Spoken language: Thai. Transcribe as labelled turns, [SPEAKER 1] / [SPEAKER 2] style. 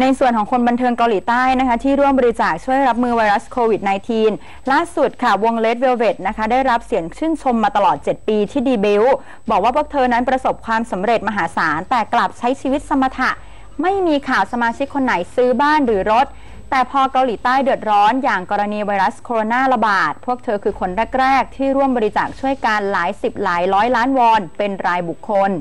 [SPEAKER 1] ในส่วนของคนบันเทิงเกาหลีใต้นะคะที่ร่วมบริจาคช่วยรับมือไวรัสโควิด -19 ล่าสุดค่ะวง Red Velvet นะคะได้รับเสียงชื่นชมมาตลอด 7 ปีที่ดีเบลบอกว่าพวกเธอนั้นประสบความสำเร็จมหาศาล แต่กลับใช้ชีวิตสมถะ ไม่มีข่าวสมาชิกคนไหนซื้อบ้านหรือรถ แต่พอเกาหลีใต้เดือดร้อนอย่างกรณีไวรัสโคโรนาระบาด พวกเธอคือคนแรก ๆ ที่ร่วมบริจาคช่วยการหลายสิบหลายร้อยล้านวอนเป็นรายบุคคล